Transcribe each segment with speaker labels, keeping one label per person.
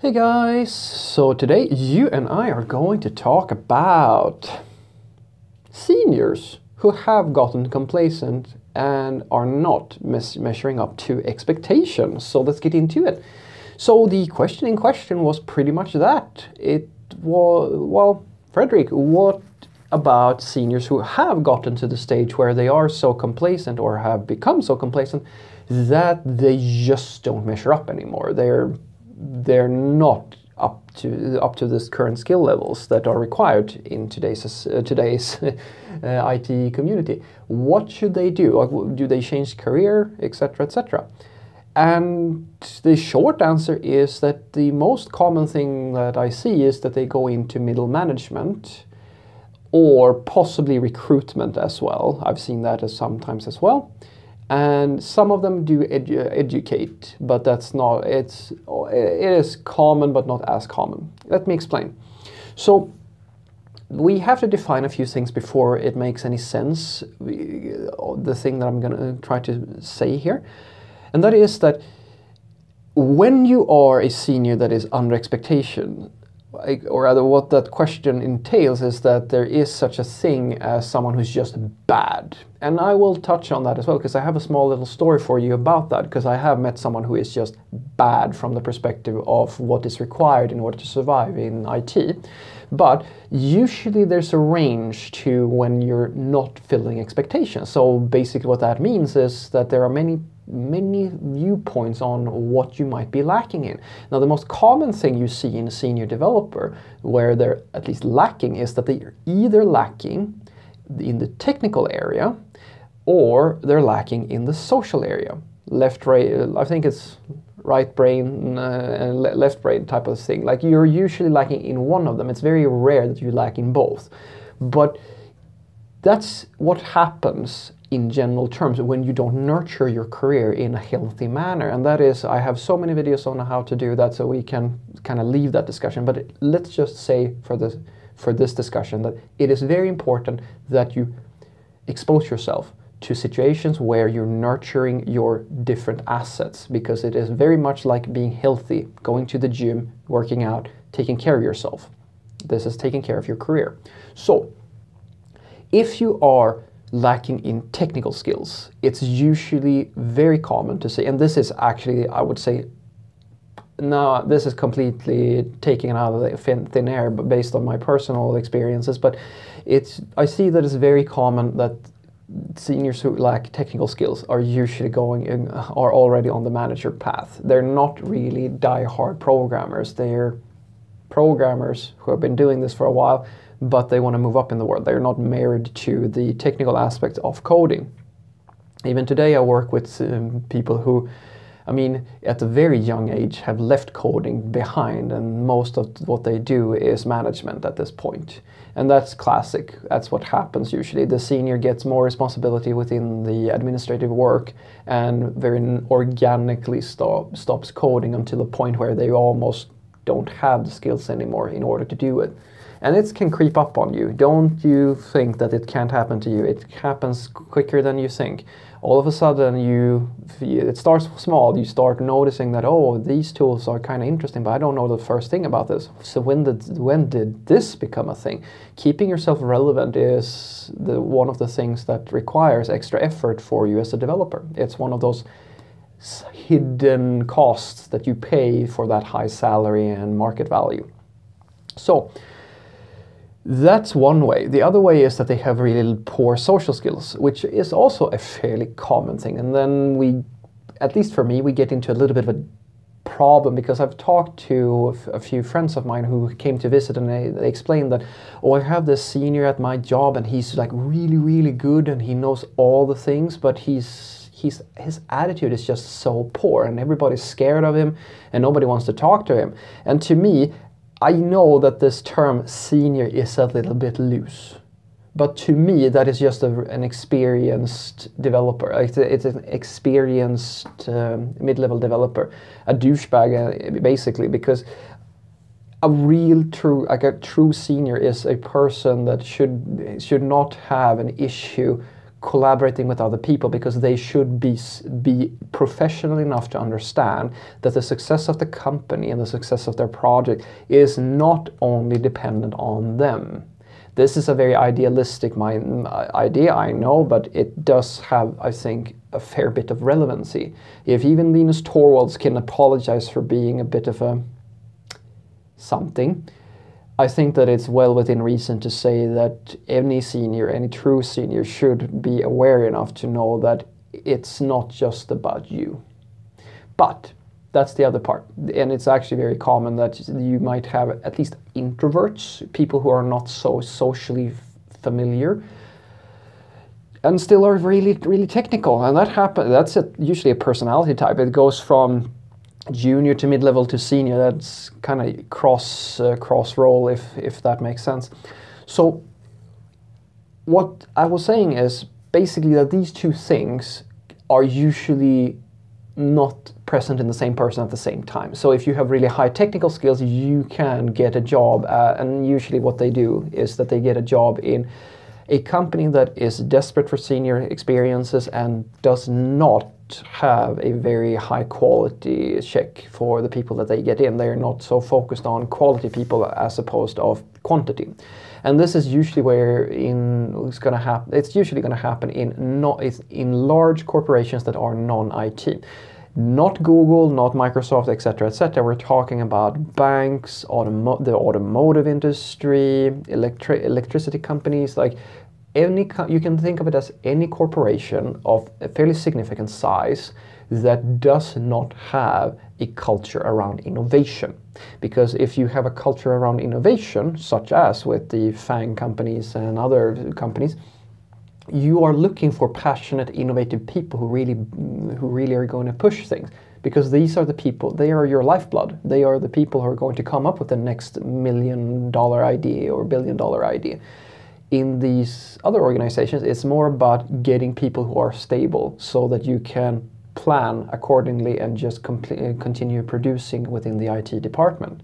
Speaker 1: Hey guys, so today you and I are going to talk about seniors who have gotten complacent and are not measuring up to expectations. So let's get into it. So the question in question was pretty much that. It was, well, Fredrik, what about seniors who have gotten to the stage where they are so complacent or have become so complacent that they just don't measure up anymore? They're they're not up to up to this current skill levels that are required in today's uh, today's uh, IT community. What should they do? Do they change career, etc., etc.? And the short answer is that the most common thing that I see is that they go into middle management or possibly recruitment as well. I've seen that as sometimes as well and some of them do edu educate, but that's not, it's, it is common but not as common. Let me explain. So we have to define a few things before it makes any sense, the thing that I'm going to try to say here. And that is that when you are a senior that is under expectation, or rather what that question entails is that there is such a thing as someone who's just bad. And I will touch on that as well because I have a small little story for you about that because I have met someone who is just bad from the perspective of what is required in order to survive in IT. But usually there's a range to when you're not filling expectations. So basically what that means is that there are many many viewpoints on what you might be lacking in. Now, the most common thing you see in a senior developer where they're at least lacking is that they're either lacking in the technical area or they're lacking in the social area. Left, right, I think it's right brain uh, and left brain type of thing. Like you're usually lacking in one of them. It's very rare that you lack in both. But that's what happens in general terms when you don't nurture your career in a healthy manner. And that is, I have so many videos on how to do that so we can kind of leave that discussion. But let's just say for this, for this discussion that it is very important that you expose yourself to situations where you're nurturing your different assets because it is very much like being healthy, going to the gym, working out, taking care of yourself. This is taking care of your career. So, if you are lacking in technical skills. It's usually very common to see, and this is actually, I would say, now this is completely taking out of the thin air, but based on my personal experiences. But it's I see that it's very common that seniors who lack technical skills are usually going in, are already on the manager path. They're not really die-hard programmers. They're programmers who have been doing this for a while but they want to move up in the world. They're not married to the technical aspects of coding. Even today, I work with um, people who, I mean, at a very young age, have left coding behind, and most of what they do is management at this point. And that's classic. That's what happens usually. The senior gets more responsibility within the administrative work and very organically stop, stops coding until a point where they almost don't have the skills anymore in order to do it and it can creep up on you. Don't you think that it can't happen to you? It happens quicker than you think. All of a sudden, you it starts small. You start noticing that oh, these tools are kind of interesting, but I don't know the first thing about this. So when did when did this become a thing? Keeping yourself relevant is the one of the things that requires extra effort for you as a developer. It's one of those hidden costs that you pay for that high salary and market value. So that's one way. The other way is that they have really poor social skills, which is also a fairly common thing. And then we, at least for me, we get into a little bit of a problem because I've talked to a few friends of mine who came to visit and they, they explained that, oh, I have this senior at my job and he's like really, really good and he knows all the things, but he's he's his attitude is just so poor and everybody's scared of him and nobody wants to talk to him. And to me, I know that this term senior is a little bit loose, but to me that is just a, an experienced developer. It's, a, it's an experienced um, mid-level developer, a douchebag uh, basically, because a real true like a true senior is a person that should should not have an issue collaborating with other people because they should be be professional enough to understand that the success of the company and the success of their project is not only dependent on them. This is a very idealistic mind, uh, idea, I know, but it does have, I think, a fair bit of relevancy. If even Linus Torvalds can apologize for being a bit of a something, I think that it's well within reason to say that any senior, any true senior, should be aware enough to know that it's not just about you. But that's the other part. And it's actually very common that you might have at least introverts, people who are not so socially familiar, and still are really, really technical. And that happen. That's a, usually a personality type. It goes from junior to mid-level to senior. That's kind of cross uh, cross role, if if that makes sense. So what I was saying is basically that these two things are usually not present in the same person at the same time. So if you have really high technical skills, you can get a job, uh, and usually what they do is that they get a job in a company that is desperate for senior experiences and does not have a very high quality check for the people that they get in. They're not so focused on quality people as opposed of quantity. And this is usually where in it's going to happen. It's usually going to happen in not in large corporations that are non-IT not Google, not Microsoft, etc., etc. We're talking about banks, automo- the automotive industry, electri- electricity companies, like any. You can think of it as any corporation of a fairly significant size that does not have a culture around innovation. Because if you have a culture around innovation, such as with the FANG companies and other companies, you are looking for passionate, innovative people who really, who really are going to push things. Because these are the people, they are your lifeblood. They are the people who are going to come up with the next million dollar idea or billion dollar idea. In these other organizations, it's more about getting people who are stable so that you can plan accordingly and just continue producing within the IT department.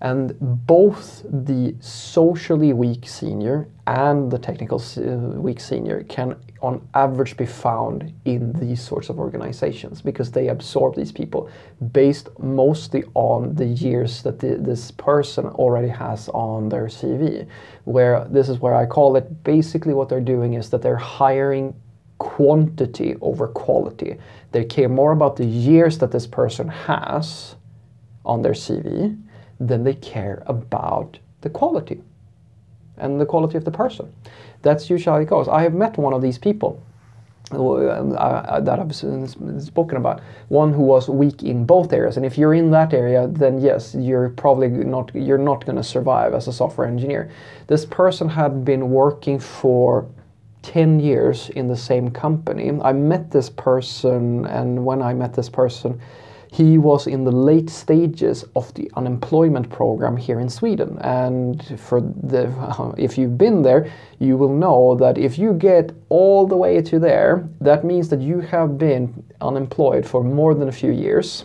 Speaker 1: And both the socially weak senior and the technical uh, weak senior can, on average, be found in these sorts of organizations because they absorb these people based mostly on the years that the, this person already has on their CV. Where this is where I call it basically what they're doing is that they're hiring quantity over quality. They care more about the years that this person has on their CV than they care about the quality and the quality of the person. That's usually how it goes. I have met one of these people uh, that I've spoken about. One who was weak in both areas, and if you're in that area, then yes, you're probably not you're not going to survive as a software engineer. This person had been working for 10 years in the same company. I met this person, and when I met this person, he was in the late stages of the unemployment program here in Sweden. And for the, if you've been there, you will know that if you get all the way to there, that means that you have been unemployed for more than a few years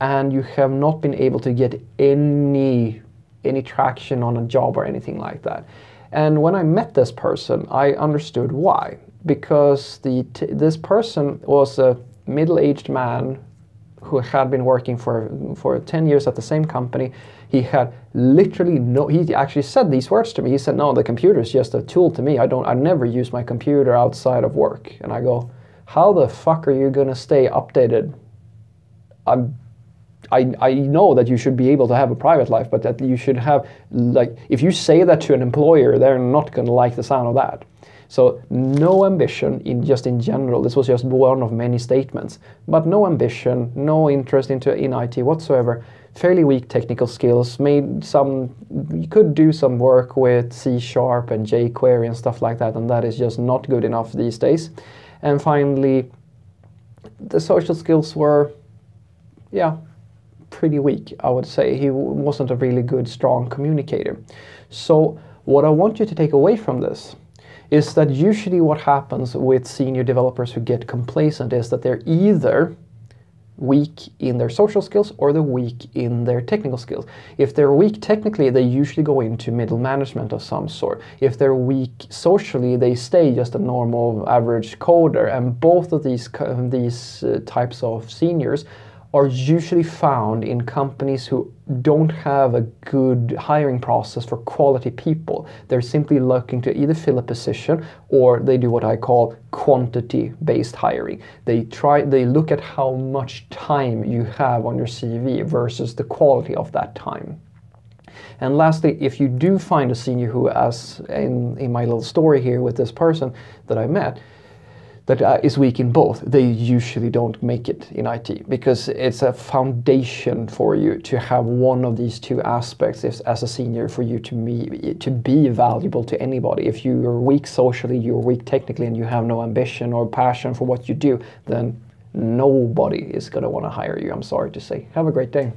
Speaker 1: and you have not been able to get any any traction on a job or anything like that. And when I met this person, I understood why. Because the this person was a middle-aged man who had been working for for 10 years at the same company. He had literally no. He actually said these words to me. He said, "No, the computer is just a tool to me. I don't. I never use my computer outside of work." And I go, "How the fuck are you gonna stay updated?" I'm I, I know that you should be able to have a private life, but that you should have, like, if you say that to an employer, they're not going to like the sound of that. So no ambition in just in general. This was just one of many statements, but no ambition, no interest into in IT whatsoever. Fairly weak technical skills. Made some. You could do some work with C sharp and jQuery and stuff like that, and that is just not good enough these days. And finally, the social skills were, yeah, pretty weak. I would say he wasn't a really good, strong communicator. So what I want you to take away from this is that usually what happens with senior developers who get complacent is that they're either weak in their social skills or they're weak in their technical skills. If they're weak technically, they usually go into middle management of some sort. If they're weak socially, they stay just a normal average coder. And both of these these uh, types of seniors are usually found in companies who don't have a good hiring process for quality people. They're simply looking to either fill a position or they do what I call quantity based hiring. They try they look at how much time you have on your CV versus the quality of that time. And lastly, if you do find a senior who, as in, in my little story here with this person that I met, that uh, weak in both, they usually don't make it in IT because it's a foundation for you to have one of these two aspects if, as a senior for you to to be valuable to anybody. If you're weak socially, you're weak technically, and you have no ambition or passion for what you do, then nobody is going to want to hire you. I'm sorry to say. Have a great day.